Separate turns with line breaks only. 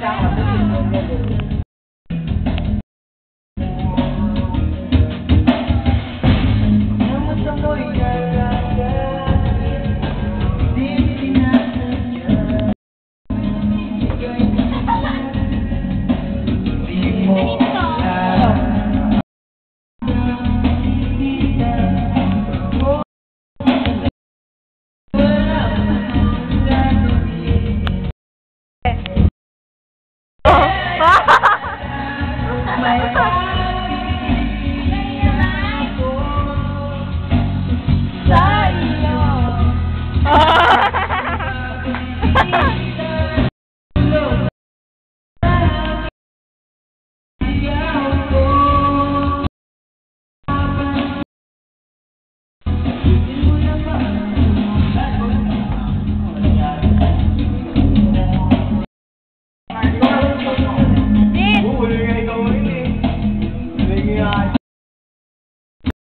down. 哈哈哈没了